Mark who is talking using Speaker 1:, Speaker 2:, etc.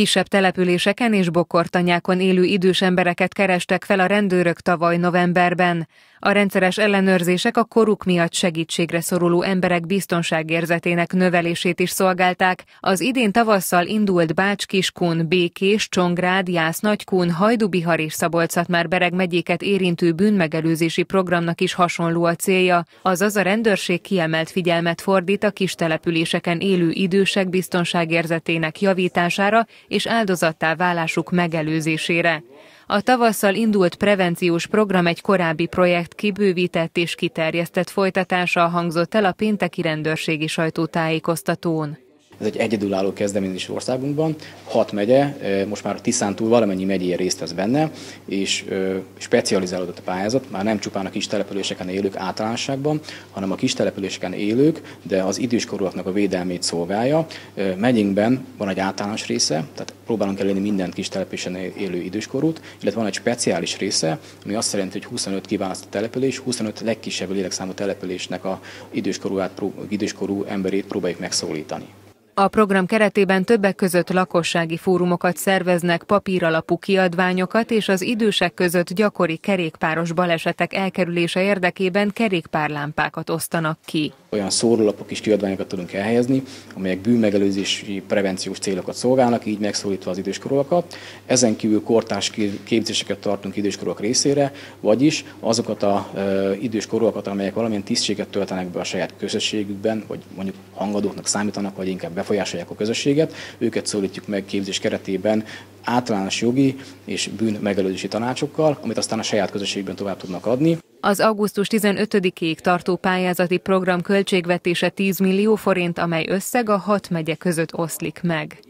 Speaker 1: Kisebb településeken és bokortanyákon élő idős embereket kerestek fel a rendőrök tavaly novemberben. A rendszeres ellenőrzések a koruk miatt segítségre szoruló emberek biztonságérzetének növelését is szolgálták. Az idén tavasszal indult Bács-Kiskun, Békés, Csongrád, Jász-Nagykun, Hajdubihar és szabolcs már bereg megyéket érintő bűnmegelőzési programnak is hasonló a célja, azaz a rendőrség kiemelt figyelmet fordít a kis településeken élő idősek biztonságérzetének javítására és áldozattá válásuk megelőzésére. A tavasszal indult prevenciós program egy korábbi projekt kibővített és kiterjesztett folytatása hangzott el a pénteki rendőrségi sajtótájékoztatón.
Speaker 2: Ez egy egyedülálló kezdeményezés országunkban. Hat megye, most már a Tiszántúl valamennyi megyén részt vesz benne, és specializálódott a pályázat, már nem csupán a kis településeken élők általánosságban, hanem a kis településeken élők, de az időskorúaknak a védelmét szolgálja. Megyénkben van egy általános része, tehát próbálunk elérni minden kis településen élő időskorút, illetve van egy speciális része, ami azt jelenti, hogy 25 kiválasztott település, 25 legkisebb lélekszámú településnek a időskorú, időskorú emberét próbáljuk megszólítani.
Speaker 1: A program keretében többek között lakossági fórumokat szerveznek, papíralapú kiadványokat és az idősek között gyakori kerékpáros balesetek elkerülése érdekében kerékpárlámpákat osztanak ki.
Speaker 2: Olyan szórólapok és kiadványokat tudunk elhelyezni, amelyek bűnmegelőzési prevenciós célokat szolgálnak, így megszólítva az időskorúakat. Ezen kívül kortás képzéseket tartunk időskorúak részére, vagyis azokat az időskorúakat, amelyek valamilyen tisztséget töltenek be a saját közösségükben, vagy mondjuk hangadóknak számítanak, vagy inkább befolyásolják a közösséget, őket szólítjuk meg képzés keretében általános jogi és bűn megelőzési tanácsokkal, amit aztán a saját közösségben tovább tudnak adni.
Speaker 1: Az augusztus 15-ig tartó pályázati program költségvetése 10 millió forint, amely összeg a hat megye között oszlik meg.